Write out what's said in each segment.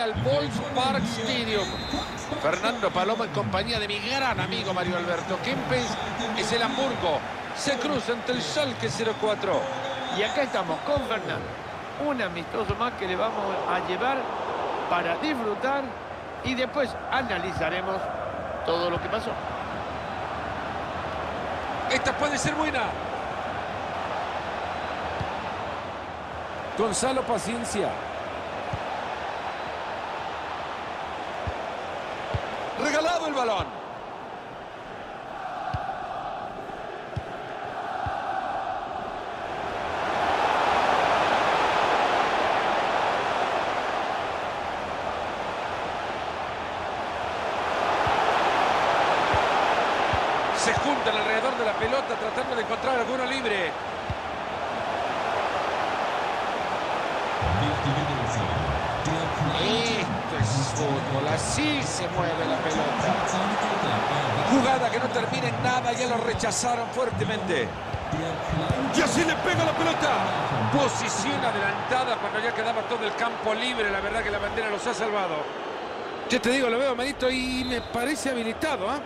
al Park Stadium. Fernando Paloma en compañía de mi gran amigo Mario Alberto Kempes es el Hamburgo. Se cruza entre el Schalke 04. Y acá estamos con Fernando. Un amistoso más que le vamos a llevar para disfrutar y después analizaremos todo lo que pasó. Esta puede ser buena. Gonzalo Paciencia. Regalado el balón. Se juntan alrededor de la pelota tratando de encontrar alguno libre. Es fútbol, así se mueve la pelota. Jugada que no termina en nada, ya lo rechazaron fuertemente. Y así le pega la pelota. Posición adelantada cuando ya quedaba todo el campo libre. La verdad que la bandera los ha salvado. Yo te digo, lo veo, Manito, y me parece habilitado, ¿ah?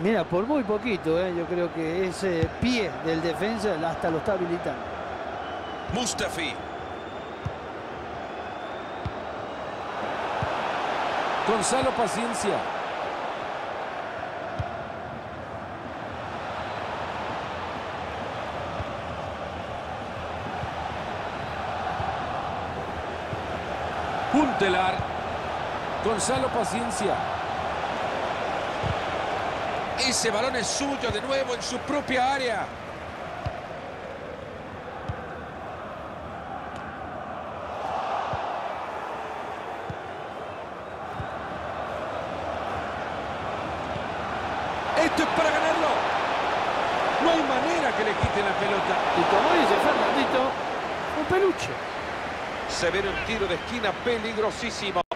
Mira, por muy poquito, ¿eh? yo creo que ese pie del defensa hasta lo está habilitando. Mustafi. Gonzalo Paciencia. Puntelar. Gonzalo Paciencia. Ese balón es suyo de nuevo en su propia área. Esto es para ganarlo. No hay manera que le quiten la pelota. Y como dice Fernandito, un peluche. Se ve un tiro de esquina peligrosísimo.